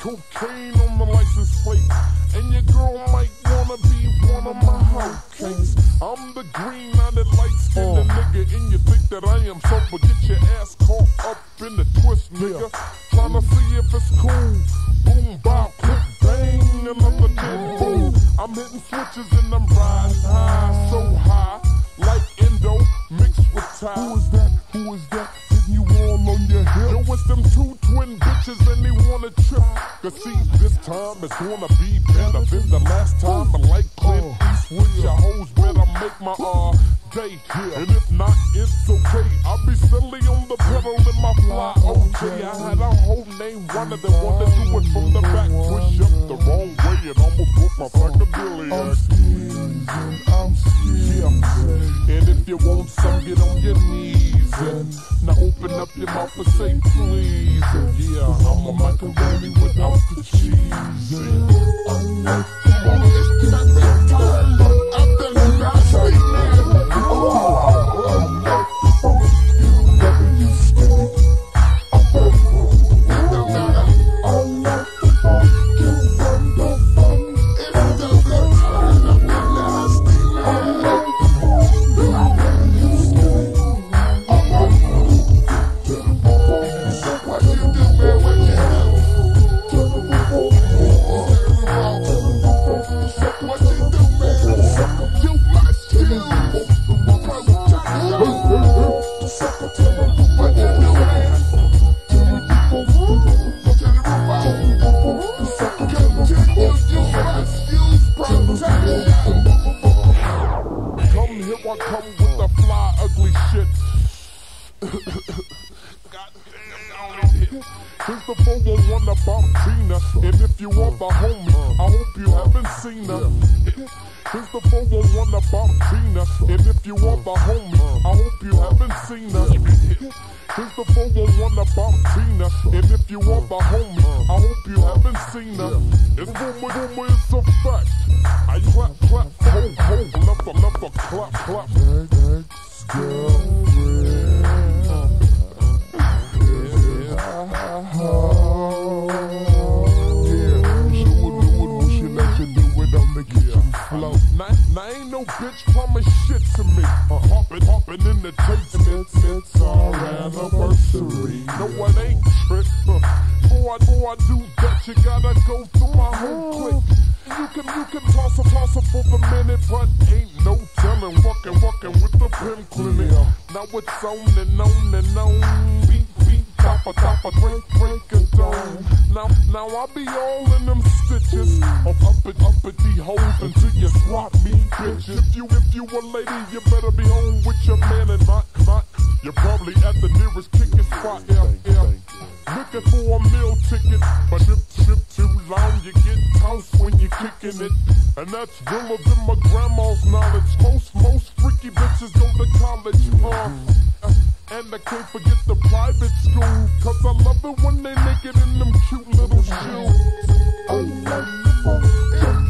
Kokane on the license plate. And girl might wanna be one of my hurricanes. I'm the green minded light skinned oh. nigga, and you think that I am sober. Get your ass caught up in the twist, nigga. Tryna see if it's cool. Boom, bop, quick, bang, another dead boom. I'm hitting switches and I'm riding high, so high, like endo mixed with time. Who is that? Who is that? Hitting you all on your hip? Yo, it's them two twin bitches and they wanna trip. Cause see, time it's gonna be better than the last time. But like Clint Eastwood, your hoes better make my uh day. And if not, it's okay. I'll be silly I had a whole name, one of them wanna do it from the back. Push up the wrong way and almost broke my psychedelic. I'm yeah. And if you want some, get on your knees. And now open up your mouth and say please. And yeah, I'm a macaroni without the cheese. And Here's the 411 about Tina. And if you want the homie, I hope you haven't seen her. Here's the 411 about Tina. And if you want the homie, I hope you haven't seen her. Here's the 411 about Tina. And if you want the homie, I hope you haven't seen her. It's rumor, rumor, it's a fact. Bitch promise shit to me. Uh, hopping, hopping in the tapes, it's, it's our anniversary. No, it ain't trick. Uh, before I, before I do that, you gotta go through my whole clique. You can, you can toss a, toss a for the minute, but ain't no telling. Walking, walking with the pimp clinic. Now it's on and on and on. Beat, beat, top a, top a, break, break a. Now, now I be all in them stitches. Of up it, up at the holes until you bitches. If you, if you a lady, you better be home with your man and not, not. You're probably at the nearest kicking spot. Yeah, yeah. Looking for a meal ticket, but if trip too long, you get tossed when you're kicking it. And that's realer than my grandma's knowledge. Most, most freaky bitches go to college, uh. And I can't forget the private school, cause I love it when they naked in them cute little shoes. You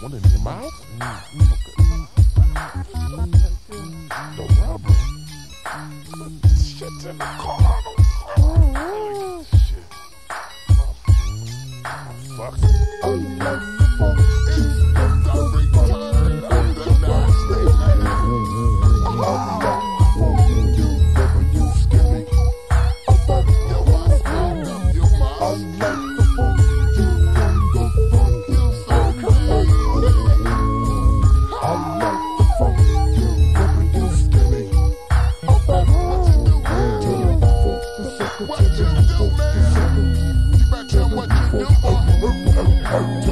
One in your mouth? Mm, mm, mm. The rubber. Shit in the car. Shit. Fuck. Woo!